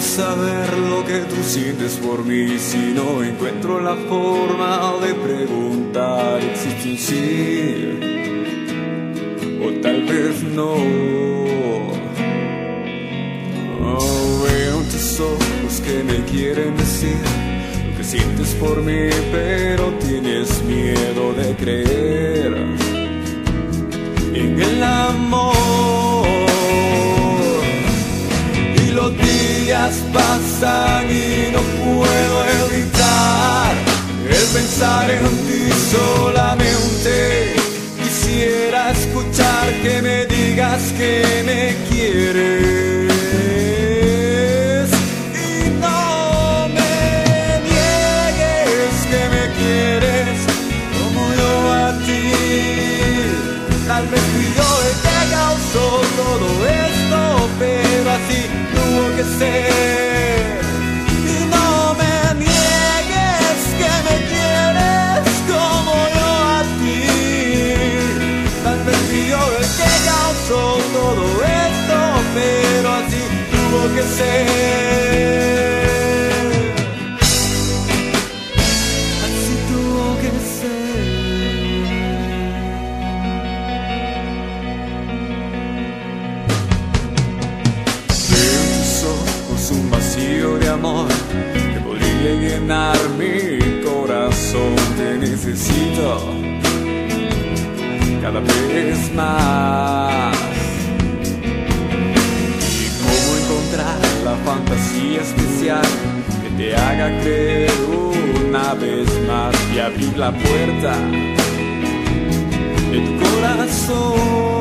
¿Cómo saber lo que tú sientes por mí si no encuentro la forma de preguntar? ¿Existe un sí? O tal vez no. Oh, veo en tus ojos que me quieren decir lo que sientes por mí, pero tienes miedo de creer días pasan y no puedo evitar el pensar en ti solamente. Quisiera escuchar que me digas que me quieres. Y no me niegues que. Tal vez fui yo el causó todo esto, pero así tuvo que ser. El que causó todo esto, pero así tuvo que ser. Así tuvo que ser. Tus ojos un vacío de amor que podría llenar mi corazón. Te necesito cada vez más. ¿Y cómo encontrar la fantasía especial que te haga creer una vez más y abrir la puerta de tu corazón?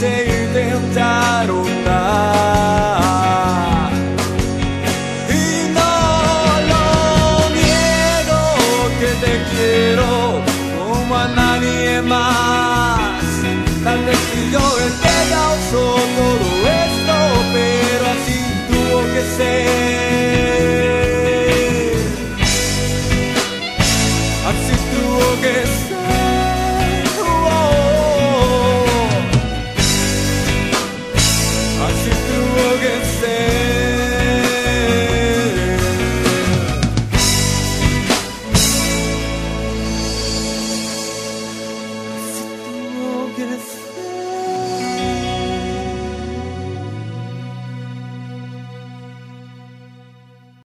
Te intentaron dar. Y no lo niego que te quiero como a nadie más. Tal vez fui yo el que causó todo esto, pero así tuvo que ser. Así tuvo que ser.